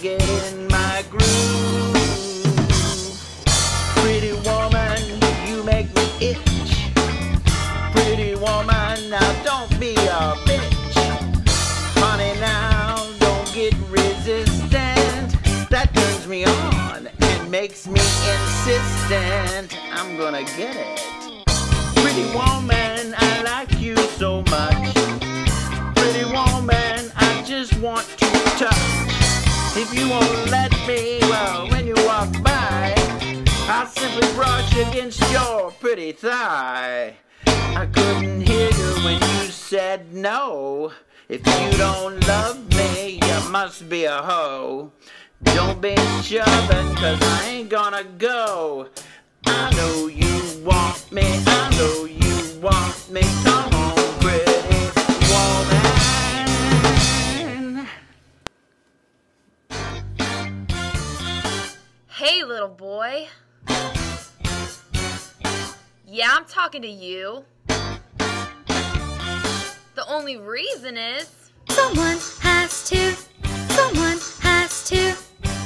get in my groove. Pretty woman, you make me itch. Pretty woman, now don't be a bitch. Honey, now don't get resistant. That turns me on and makes me insistent. I'm gonna get it. Pretty woman, I like you so much. Pretty woman, I just want to touch. If you won't let me, well, when you walk by, I'll simply brush against your pretty thigh. I couldn't hear you when you said no. If you don't love me, you must be a hoe. Don't be shoving, cause I ain't gonna go. I know you want me, little boy. Yeah, I'm talking to you. The only reason is Someone has to, someone has to,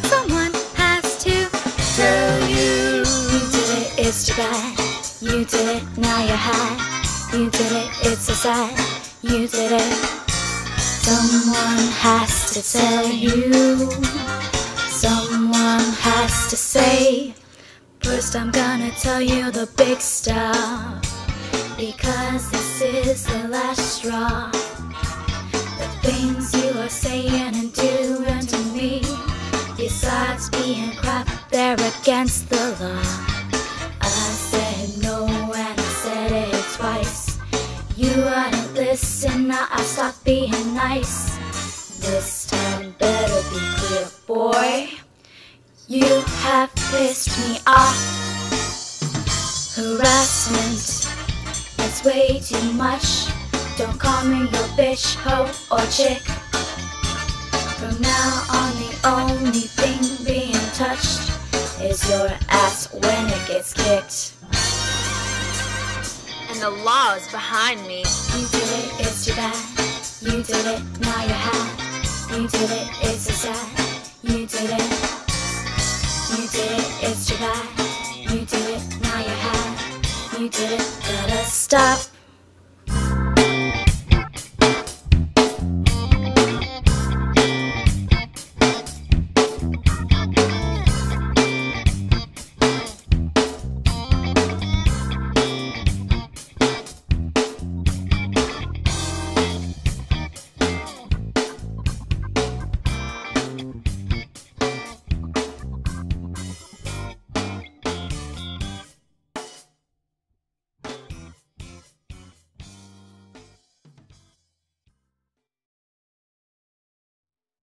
someone has to tell you. You did it, it's too bad. You did it, now you're high. You did it, it's so sad. You did it. Someone has to tell you. Someone to say. First, I'm gonna tell you the big stuff. Because this is the last straw. The things you are saying and doing to me. Besides being crap, they're against the law. I said no and I said it twice. You wouldn't listen, now I stopped being nice. This time better be clear, boy. You have pissed me off. Harassment, it's way too much. Don't call me your bitch, hoe, or chick. From now on, the only thing being touched is your ass when it gets kicked. and the law is behind me. You did it, it's too bad. You did it, now you're high. You did it, it's so sad. You did it. You did it, it's bad. You did it, now you have. You did it, gotta stop.